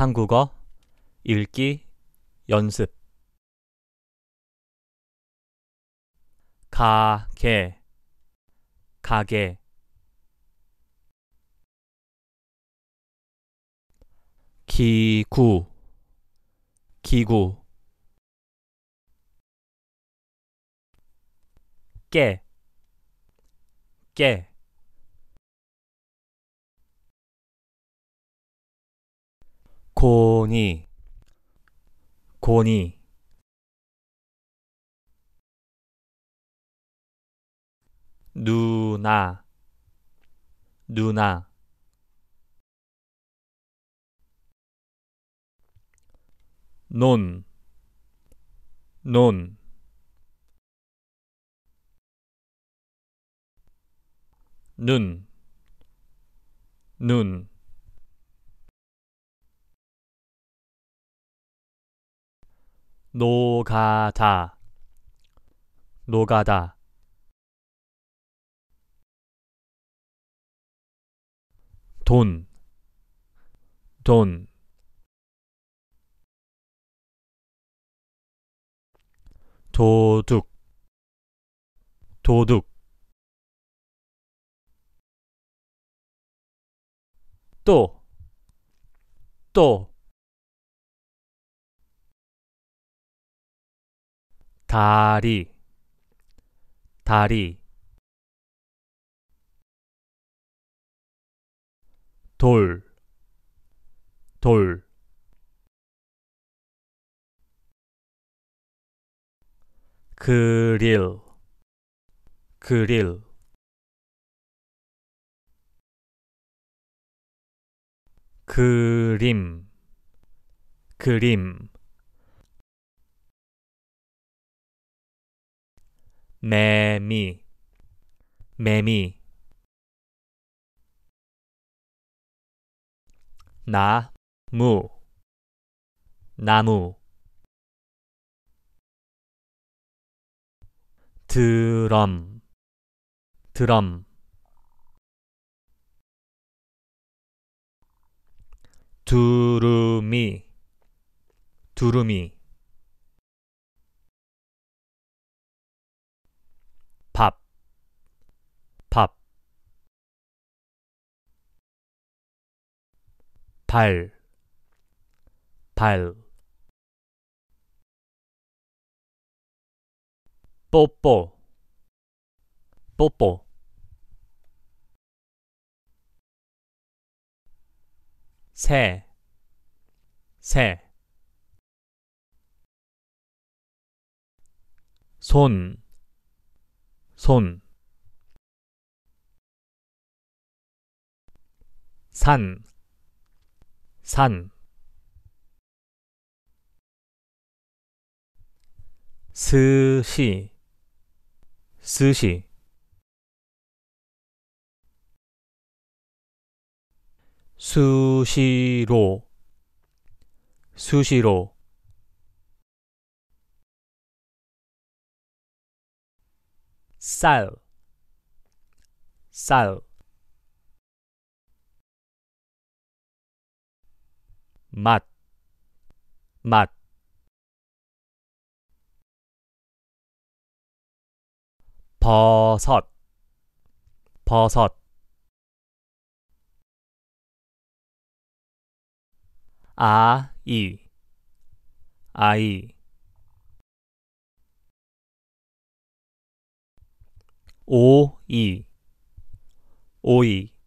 한국어 읽기 연습. 가게. 가게. 기구. 기구. 깨, 깨. 고니, 고니. 누나, 누나. 논, 논. 눈, 눈. 노가다, 노가다. 돈, 돈. 도둑, 도둑. 또, 또. 다리, 다리. 돌, 돌. 그릴, 그릴. 그림, 그림. 매미, 매미. 나무, 나무. 드럼, 드럼. 두루미, 두루미. 발, 발. 뽀뽀, 뽀뽀. 새, 새. 손, 손. 산, 산. 스시, 스시. 수시로, 수시로. 쌀, 쌀. 맛, 맛. 버섯, 버섯. 아이, 아이. 오이, 오이.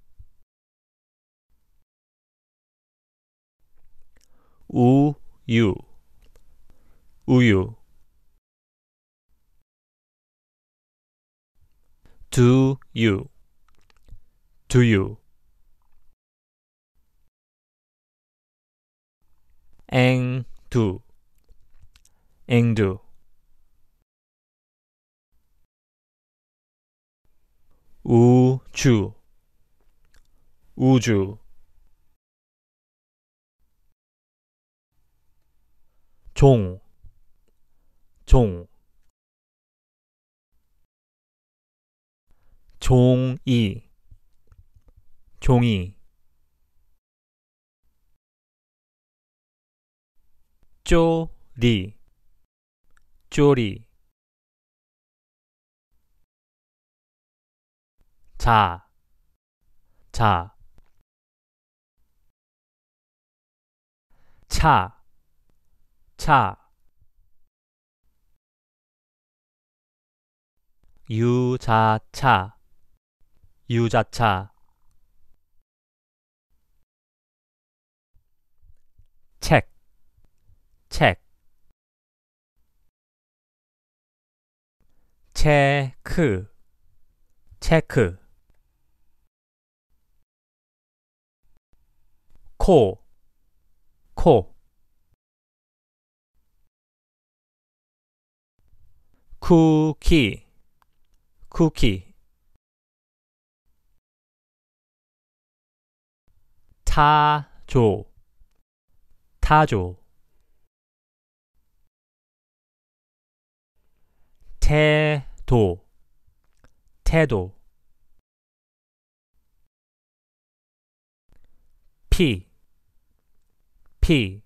우유, 우유. 두유, 두유. 앵두, 앵두. 우주, 우주. 종, 종. 종이, 종이. 쪼리 쪼리 자, 자, 차, 차, 유자차, 유자차, 책, 책, 체크, 체크, 코, 코, 쿠키, 쿠키, 타조, 타조, 태도, 태도, 피, 피,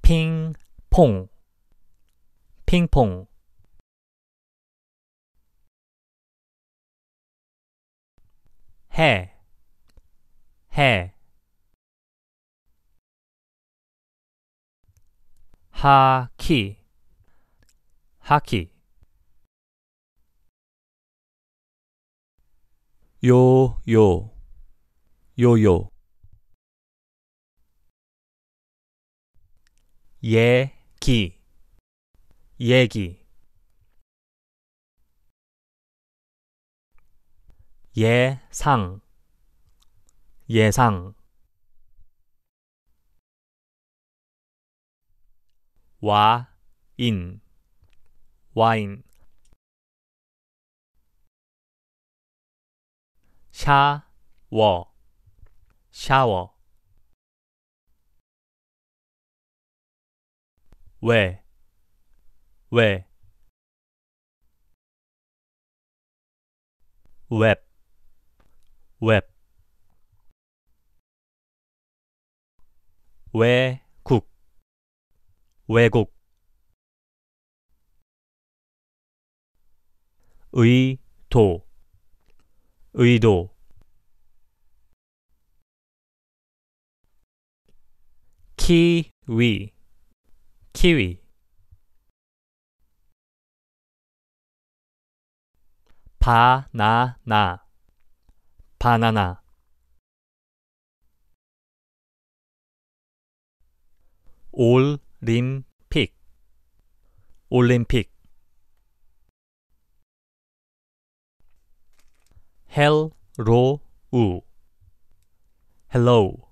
핑 퐁, 핑퐁, 해, 해, 하키, 하키, 요 요, 요요, 얘 기, 얘기, 예상, 예상, 와인, 와인, 샤워, 샤워, 왜, 왜, 웹, 웹, 외국, 외국, 의도, 의도, 키위, 키위, 바나나, 바나나, 올림픽, 올림픽, 헬로우, hello,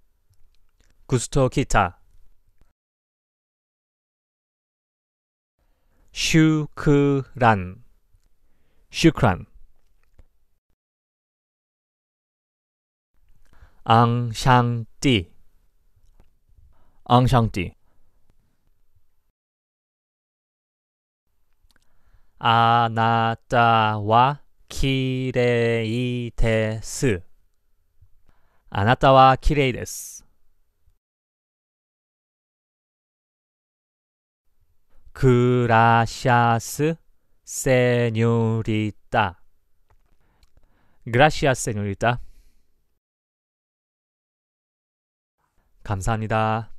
구스토 기타. 슈크란. 슈크란. 앙샹띠. 앙샹띠. 아나타와 키레이 데스. 아나타와 키레이 데스. 그라시아스 세뇨리타 그라시아스 세뇨리타 감사합니다.